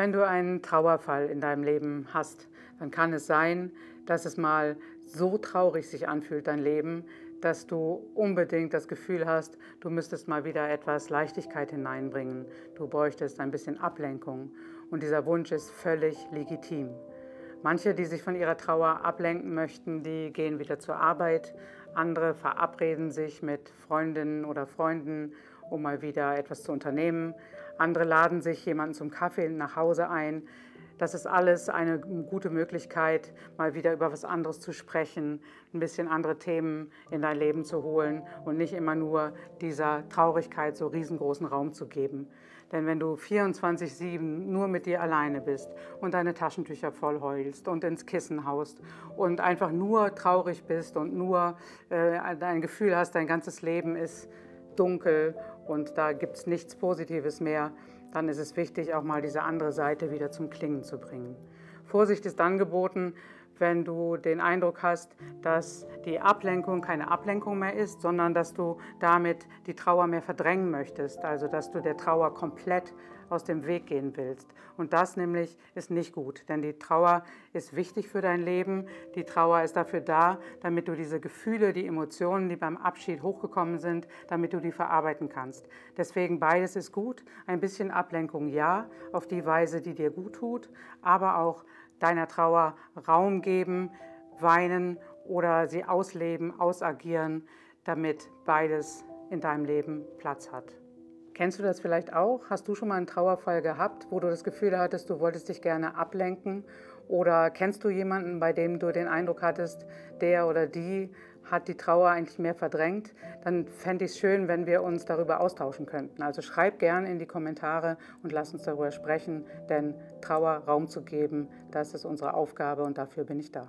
Wenn du einen Trauerfall in deinem Leben hast, dann kann es sein, dass es mal so traurig sich anfühlt, dein Leben, dass du unbedingt das Gefühl hast, du müsstest mal wieder etwas Leichtigkeit hineinbringen. Du bräuchtest ein bisschen Ablenkung. Und dieser Wunsch ist völlig legitim. Manche, die sich von ihrer Trauer ablenken möchten, die gehen wieder zur Arbeit. Andere verabreden sich mit Freundinnen oder Freunden, um mal wieder etwas zu unternehmen. Andere laden sich jemanden zum Kaffee nach Hause ein. Das ist alles eine gute Möglichkeit, mal wieder über was anderes zu sprechen, ein bisschen andere Themen in dein Leben zu holen und nicht immer nur dieser Traurigkeit so riesengroßen Raum zu geben. Denn wenn du 24-7 nur mit dir alleine bist und deine Taschentücher voll heulst und ins Kissen haust und einfach nur traurig bist und nur äh, ein Gefühl hast, dein ganzes Leben ist dunkel und da gibt es nichts Positives mehr, dann ist es wichtig, auch mal diese andere Seite wieder zum Klingen zu bringen. Vorsicht ist dann geboten, wenn du den Eindruck hast, dass die Ablenkung keine Ablenkung mehr ist, sondern dass du damit die Trauer mehr verdrängen möchtest, also dass du der Trauer komplett aus dem Weg gehen willst. Und das nämlich ist nicht gut, denn die Trauer ist wichtig für dein Leben. Die Trauer ist dafür da, damit du diese Gefühle, die Emotionen, die beim Abschied hochgekommen sind, damit du die verarbeiten kannst. Deswegen beides ist gut. Ein bisschen Ablenkung ja, auf die Weise, die dir gut tut, aber auch deiner Trauer Raum geben, weinen oder sie ausleben, ausagieren, damit beides in deinem Leben Platz hat. Kennst du das vielleicht auch? Hast du schon mal einen Trauerfall gehabt, wo du das Gefühl hattest, du wolltest dich gerne ablenken? Oder kennst du jemanden, bei dem du den Eindruck hattest, der oder die hat die Trauer eigentlich mehr verdrängt? Dann fände ich es schön, wenn wir uns darüber austauschen könnten. Also schreib gerne in die Kommentare und lass uns darüber sprechen, denn Trauer Raum zu geben, das ist unsere Aufgabe und dafür bin ich da.